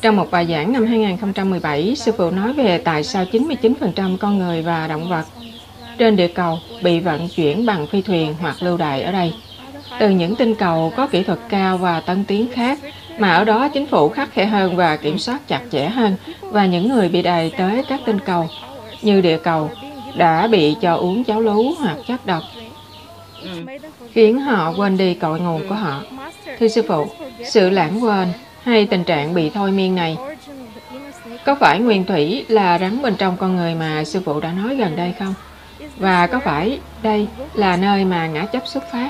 Trong một bài giảng năm 2017, sư phụ nói về tại sao 99% con người và động vật trên địa cầu bị vận chuyển bằng phi thuyền hoặc lưu đày ở đây. Từ những tinh cầu có kỹ thuật cao và tân tiến khác, mà ở đó chính phủ khắc khe hơn và kiểm soát chặt chẽ hơn, và những người bị đày tới các tinh cầu như địa cầu đã bị cho uống cháo lú hoặc chất độc, khiến họ quên đi cội nguồn của họ. Thưa sư phụ, sự lãng quên hay tình trạng bị thôi miên này có phải nguyên thủy là rắn bên trong con người mà sư phụ đã nói gần đây không? Và có phải đây là nơi mà ngã chấp xuất phát?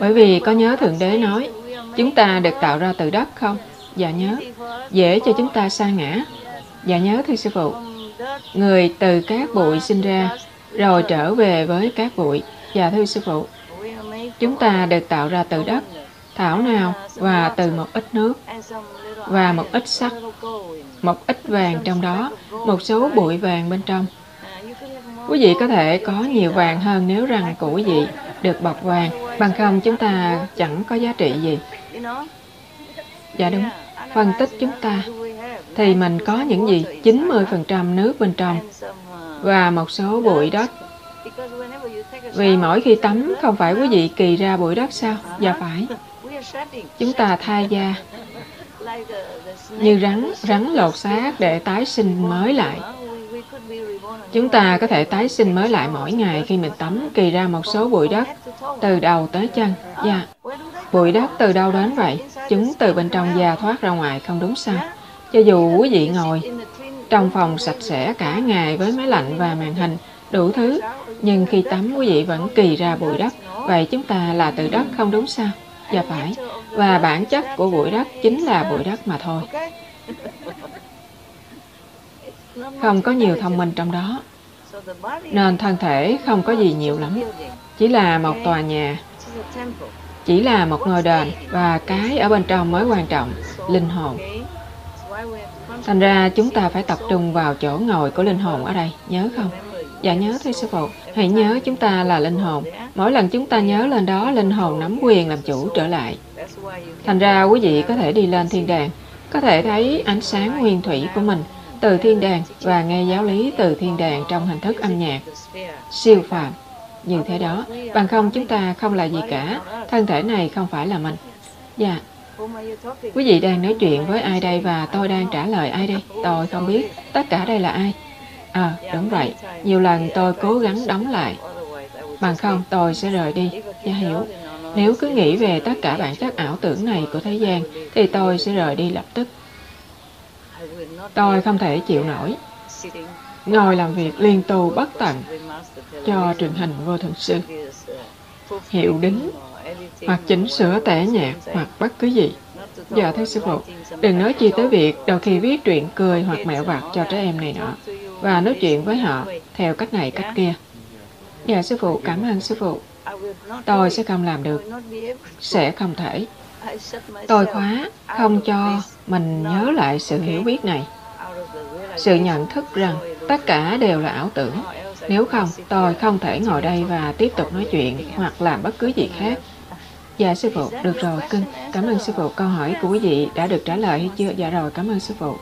Bởi vì có nhớ Thượng Đế nói, chúng ta được tạo ra từ đất không? Dạ nhớ. Dễ cho chúng ta sa ngã. Dạ nhớ thưa sư phụ. Người từ các bụi sinh ra, rồi trở về với các bụi. Dạ thưa sư phụ. Chúng ta được tạo ra từ đất, thảo nào và từ một ít nước và một ít sắt, một ít vàng trong đó, một số bụi vàng bên trong. Quý vị có thể có nhiều vàng hơn nếu rằng của quý vị được bọc vàng, bằng không chúng ta chẳng có giá trị gì. Dạ đúng, phân tích chúng ta thì mình có những gì? 90% nước bên trong và một số bụi đất. Vì mỗi khi tắm không phải quý vị kỳ ra bụi đất sao? Dạ phải. Chúng ta thay da như rắn, rắn lột xác để tái sinh mới lại. Chúng ta có thể tái sinh mới lại mỗi ngày khi mình tắm kỳ ra một số bụi đất từ đầu tới chân. Dạ. Bụi đất từ đâu đến vậy? Chúng từ bên trong da thoát ra ngoài không đúng sao? Cho dù quý vị ngồi trong phòng sạch sẽ cả ngày với máy lạnh và màn hình, đủ thứ, nhưng khi tắm quý vị vẫn kỳ ra bụi đất, vậy chúng ta là từ đất không đúng sao? Dạ phải, và bản chất của bụi đất chính là bụi đất mà thôi. Không có nhiều thông minh trong đó, nên thân thể không có gì nhiều lắm, chỉ là một tòa nhà, chỉ là một ngôi đền và cái ở bên trong mới quan trọng, linh hồn. Thành ra chúng ta phải tập trung vào chỗ ngồi của linh hồn ở đây, nhớ không? Dạ nhớ thưa sư phụ, hãy nhớ chúng ta là linh hồn. Mỗi lần chúng ta nhớ lên đó, linh hồn nắm quyền làm chủ trở lại. Thành ra quý vị có thể đi lên thiên đàng, có thể thấy ánh sáng nguyên thủy của mình từ thiên đàng và nghe giáo lý từ thiên đàng trong hình thức âm nhạc. Siêu phàm. Như thế đó, bằng không chúng ta không là gì cả, thân thể này không phải là mình. Dạ, Quý vị đang nói chuyện với ai đây và tôi đang trả lời ai đây? Tôi không biết. Tất cả đây là ai? À, đúng vậy. Nhiều lần tôi cố gắng đóng lại. Bằng không, tôi sẽ rời đi. Dạ hiểu. Nếu cứ nghĩ về tất cả bản chất ảo tưởng này của thế gian, thì tôi sẽ rời đi lập tức. Tôi không thể chịu nổi. Ngồi làm việc liên tu bất tận cho truyền hình vô thường sư. Hiệu đính hoặc chỉnh sửa tẻ nhạc hoặc bất cứ gì. Dạ thưa sư phụ, đừng nói chi tới việc đôi khi viết truyện cười hoặc mẹo vặt cho trẻ em này nọ và nói chuyện với họ theo cách này cách kia. Dạ sư phụ, cảm ơn sư phụ. Tôi sẽ không làm được. Sẽ không thể. Tôi khóa không cho mình nhớ lại sự hiểu biết này. Sự nhận thức rằng tất cả đều là ảo tưởng. Nếu không, tôi không thể ngồi đây và tiếp tục nói chuyện hoặc làm bất cứ gì khác. Dạ sư phụ, được rồi cưng. Cảm ơn sư phụ. Câu hỏi của quý vị đã được trả lời hay chưa? Dạ rồi, cảm ơn sư phụ.